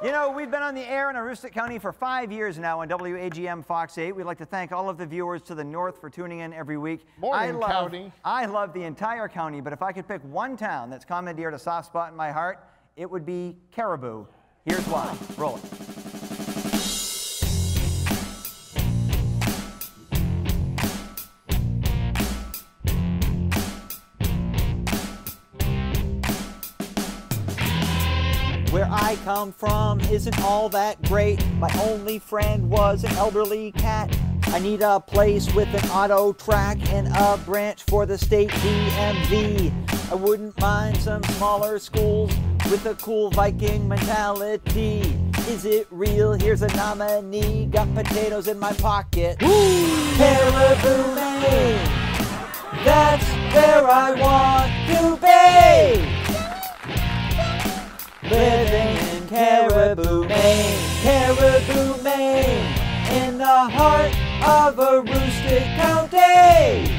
You know, we've been on the air in Aroostook County for five years now on WAGM Fox 8. We'd like to thank all of the viewers to the north for tuning in every week. Morning, I love, county. I love the entire county, but if I could pick one town that's commandeered a soft spot in my heart, it would be Caribou. Here's why. Roll it. Where I come from isn't all that great. My only friend was an elderly cat. I need a place with an auto track and a branch for the state DMV. I wouldn't mind some smaller schools with a cool Viking mentality. Is it real? Here's a nominee. Got potatoes in my pocket. Caribou, Maine. That's where I want to be. The heart of Aroostook County.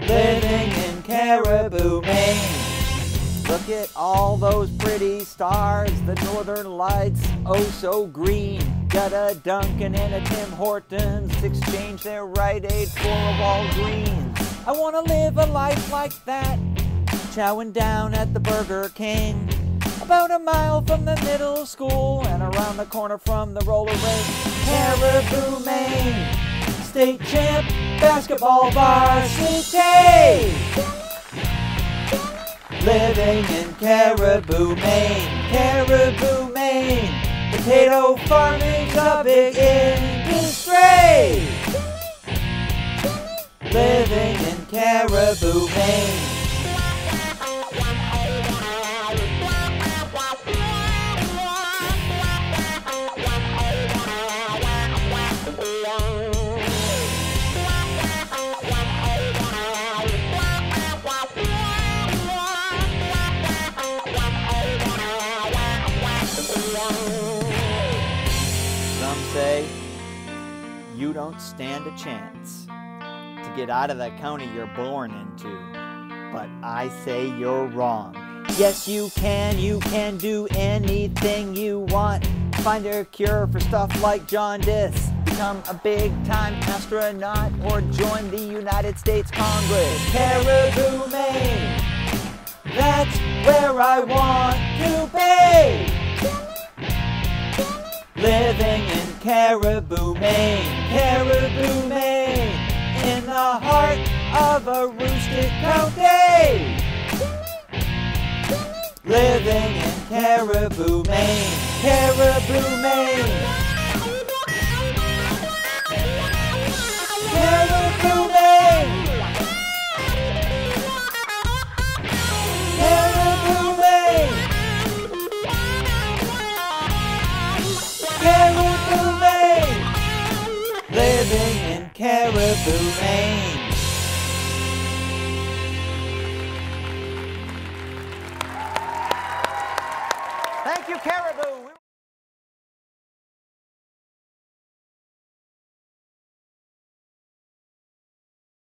Living in Caribou, Maine. Look at all those pretty stars, the northern lights, oh so green. Got a Dunkin' and a Tim Hortons, exchange their Rite Aid for a Walgreens. I wanna live a life like that chowing down at the Burger King. About a mile from the middle school and around the corner from the roller rink. Caribou, Maine, state champ, basketball varsity. Living in Caribou, Maine, Caribou, Maine. Potato farming's a big industry. Living in Caribou, Maine. Say you don't stand a chance to get out of the county you're born into. But I say you're wrong. Yes, you can. You can do anything you want. Find a cure for stuff like jaundice. Become a big time astronaut or join the United States Congress. Caribou, Maine. That's where I want to Caribou, Maine, Caribou, Maine, in the heart of Aroostook County. Living in Caribou, Maine, Caribou, Maine. You, Caribou.